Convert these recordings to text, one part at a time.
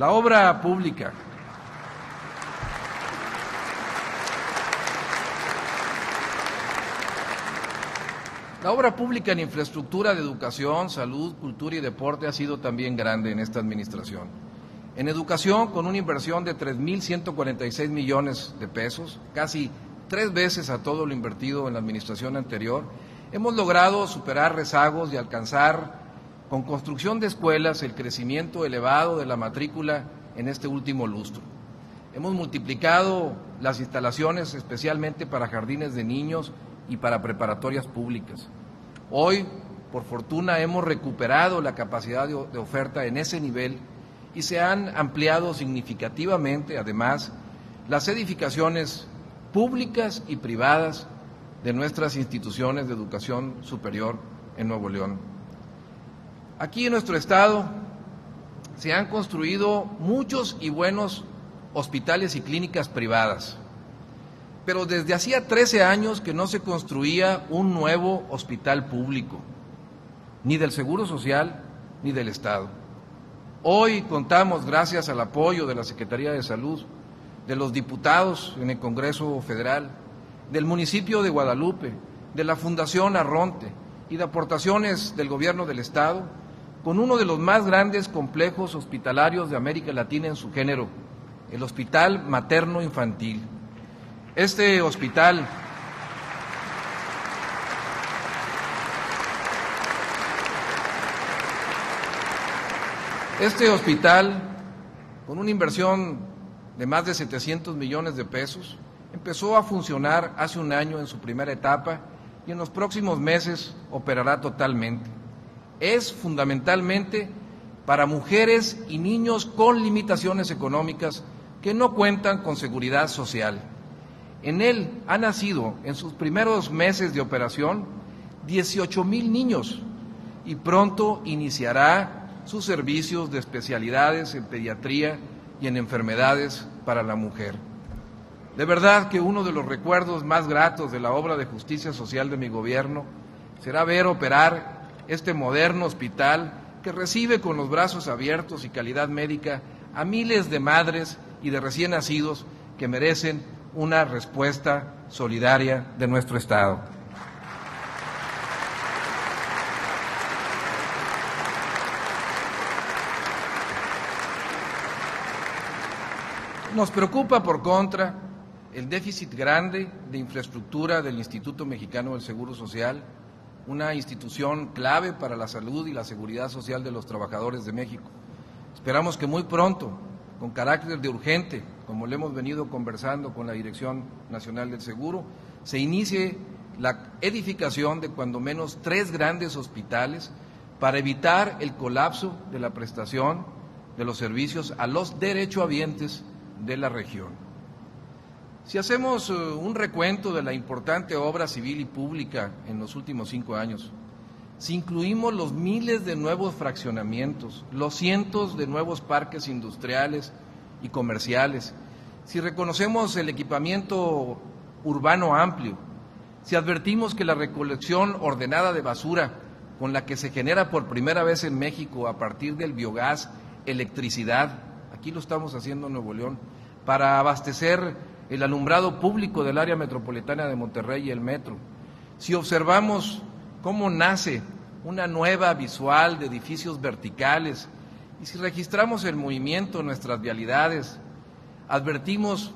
La obra pública. La obra pública en infraestructura de educación, salud, cultura y deporte ha sido también grande en esta administración. En educación, con una inversión de 3.146 millones de pesos, casi tres veces a todo lo invertido en la administración anterior, hemos logrado superar rezagos y alcanzar con construcción de escuelas el crecimiento elevado de la matrícula en este último lustro. Hemos multiplicado las instalaciones especialmente para jardines de niños y para preparatorias públicas. Hoy, por fortuna, hemos recuperado la capacidad de, oferta en ese nivel y se han ampliado significativamente, además, las edificaciones públicas y privadas de nuestras instituciones de educación superior en Nuevo León. Aquí en nuestro estado se han construido muchos y buenos hospitales y clínicas privadas pero desde hacía 13 años que no se construía un nuevo hospital público, ni del Seguro Social ni del Estado. Hoy contamos, gracias al apoyo de la Secretaría de Salud, de los diputados en el Congreso Federal, del municipio de Guadalupe, de la Fundación Arronte y de aportaciones del Gobierno del Estado, con uno de los más grandes complejos hospitalarios de América Latina en su género, el Hospital Materno Infantil. Este hospital Este hospital, con una inversión de más de 700 millones de pesos, empezó a funcionar hace un año en su primera etapa y en los próximos meses operará totalmente. Es fundamentalmente para mujeres y niños con limitaciones económicas que no cuentan con seguridad social. En él han nacido en sus primeros meses de operación 18 mil niños y pronto iniciará sus servicios de especialidades en pediatría y en enfermedades para la mujer. De verdad que uno de los recuerdos más gratos de la obra de justicia social de mi gobierno será ver operar este moderno hospital que recibe con los brazos abiertos y calidad médica a miles de madres y de recién nacidos que merecen una respuesta solidaria de nuestro Estado. Nos preocupa, por contra, el déficit grande de infraestructura del Instituto Mexicano del Seguro Social, una institución clave para la salud y la seguridad social de los trabajadores de México. Esperamos que muy pronto con carácter de urgente, como le hemos venido conversando con la Dirección Nacional del Seguro, se inicie la edificación de cuando menos tres grandes hospitales para evitar el colapso de la prestación de los servicios a los derechohabientes de la región. Si hacemos eh, un recuento de la importante obra civil y pública en los últimos cinco años, si incluimos los miles de nuevos fraccionamientos, los cientos de nuevos parques industriales y comerciales, si reconocemos el equipamiento urbano amplio, si advertimos que la recolección ordenada de basura, con la que se genera por primera vez en México a partir del biogás, electricidad, aquí lo estamos haciendo en Nuevo León, para abastecer el alumbrado público del área metropolitana de Monterrey y el metro, si observamos cómo nace una nueva visual de edificios verticales y si registramos el movimiento en nuestras vialidades, advertimos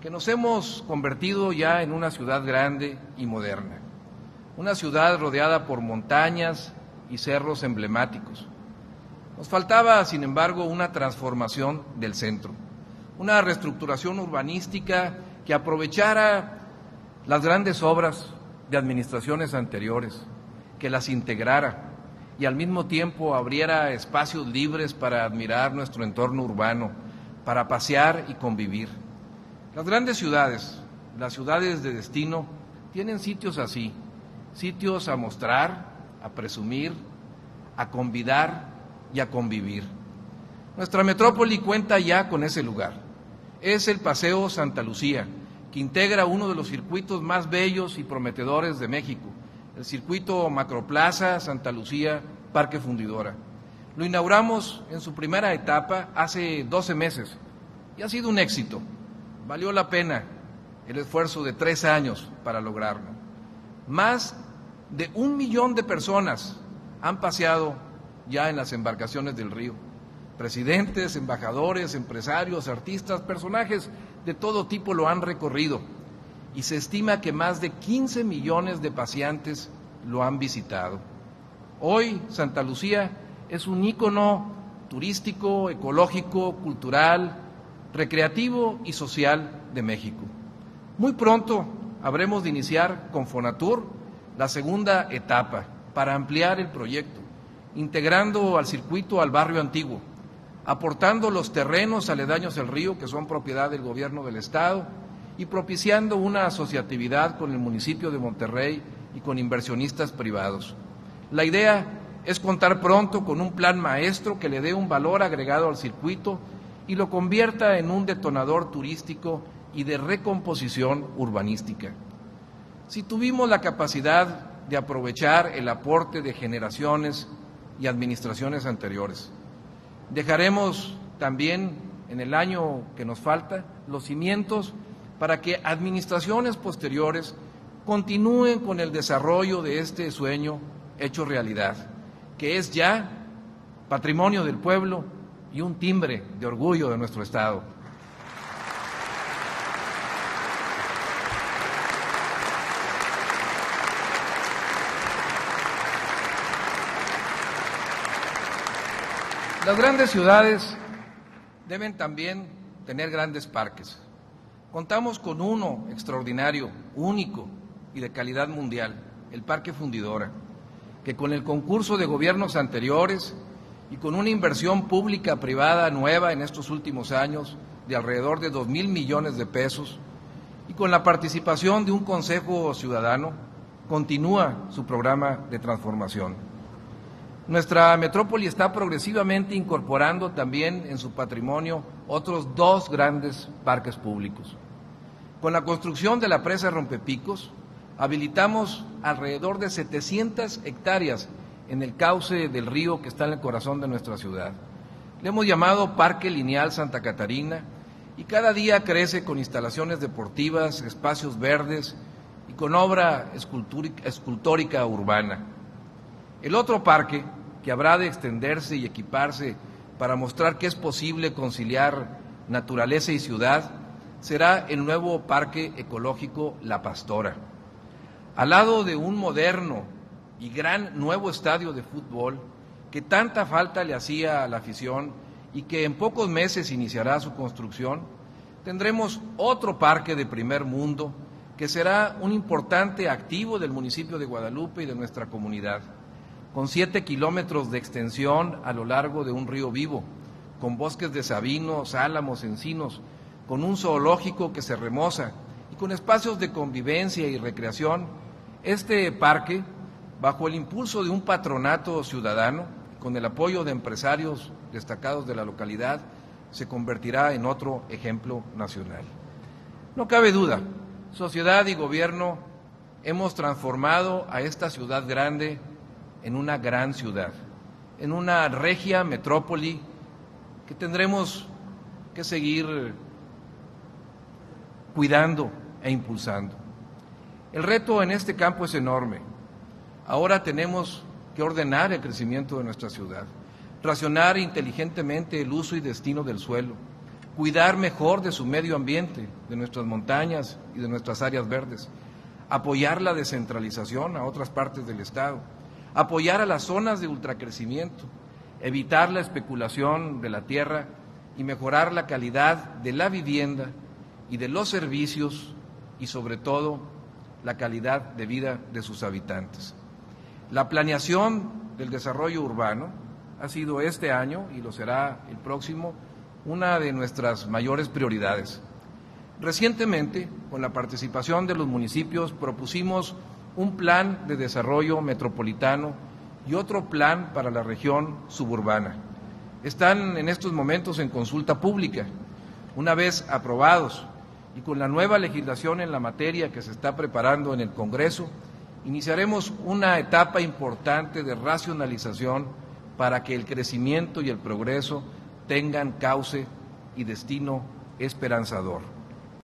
que nos hemos convertido ya en una ciudad grande y moderna, una ciudad rodeada por montañas y cerros emblemáticos. Nos faltaba, sin embargo, una transformación del centro, una reestructuración urbanística que aprovechara las grandes obras de administraciones anteriores, que las integrara y al mismo tiempo abriera espacios libres para admirar nuestro entorno urbano, para pasear y convivir. Las grandes ciudades, las ciudades de destino, tienen sitios así, sitios a mostrar, a presumir, a convidar y a convivir. Nuestra metrópoli cuenta ya con ese lugar. Es el Paseo Santa Lucía, que integra uno de los circuitos más bellos y prometedores de México, el circuito Macroplaza Santa Lucía Parque Fundidora. Lo inauguramos en su primera etapa hace 12 meses y ha sido un éxito. Valió la pena el esfuerzo de tres años para lograrlo. Más de un millón de personas han paseado ya en las embarcaciones del río. Presidentes, embajadores, empresarios, artistas, personajes de todo tipo lo han recorrido y se estima que más de 15 millones de paseantes lo han visitado. Hoy Santa Lucía es un ícono turístico, ecológico, cultural, recreativo y social de México. Muy pronto habremos de iniciar con Fonatur la segunda etapa para ampliar el proyecto, integrando al circuito al barrio antiguo, aportando los terrenos aledaños al río que son propiedad del gobierno del Estado y propiciando una asociatividad con el municipio de Monterrey y con inversionistas privados. La idea es contar pronto con un plan maestro que le dé un valor agregado al circuito y lo convierta en un detonador turístico y de recomposición urbanística. Si tuvimos la capacidad de aprovechar el aporte de generaciones y administraciones anteriores, dejaremos también en el año que nos falta los cimientos para que administraciones posteriores continúen con el desarrollo de este sueño hecho realidad que es ya patrimonio del pueblo y un timbre de orgullo de nuestro Estado. Las grandes ciudades deben también tener grandes parques. Contamos con uno extraordinario, único y de calidad mundial, el Parque Fundidora que con el concurso de gobiernos anteriores y con una inversión pública privada nueva en estos últimos años de alrededor de dos mil millones de pesos y con la participación de un Consejo Ciudadano, continúa su programa de transformación. Nuestra metrópoli está progresivamente incorporando también en su patrimonio otros dos grandes parques públicos. Con la construcción de la presa Rompepicos, habilitamos alrededor de 700 hectáreas en el cauce del río que está en el corazón de nuestra ciudad. Le hemos llamado Parque Lineal Santa Catarina y cada día crece con instalaciones deportivas, espacios verdes y con obra escultórica urbana. El otro parque, que habrá de extenderse y equiparse para mostrar que es posible conciliar naturaleza y ciudad, será el nuevo Parque Ecológico La Pastora. Al lado de un moderno y gran nuevo estadio de fútbol que tanta falta le hacía a la afición y que en pocos meses iniciará su construcción, tendremos otro parque de primer mundo que será un importante activo del municipio de Guadalupe y de nuestra comunidad, con siete kilómetros de extensión a lo largo de un río vivo, con bosques de sabinos, álamos, encinos, con un zoológico que se remoza y con espacios de convivencia y recreación este parque, bajo el impulso de un patronato ciudadano, con el apoyo de empresarios destacados de la localidad, se convertirá en otro ejemplo nacional. No cabe duda, sociedad y gobierno hemos transformado a esta ciudad grande en una gran ciudad, en una regia metrópoli que tendremos que seguir cuidando e impulsando. El reto en este campo es enorme. Ahora tenemos que ordenar el crecimiento de nuestra ciudad, racionar inteligentemente el uso y destino del suelo, cuidar mejor de su medio ambiente, de nuestras montañas y de nuestras áreas verdes, apoyar la descentralización a otras partes del Estado, apoyar a las zonas de ultracrecimiento, evitar la especulación de la tierra y mejorar la calidad de la vivienda y de los servicios y sobre todo la calidad de vida de sus habitantes. La planeación del desarrollo urbano ha sido este año, y lo será el próximo, una de nuestras mayores prioridades. Recientemente, con la participación de los municipios, propusimos un plan de desarrollo metropolitano y otro plan para la región suburbana. Están en estos momentos en consulta pública. Una vez aprobados y con la nueva legislación en la materia que se está preparando en el Congreso, iniciaremos una etapa importante de racionalización para que el crecimiento y el progreso tengan cauce y destino esperanzador.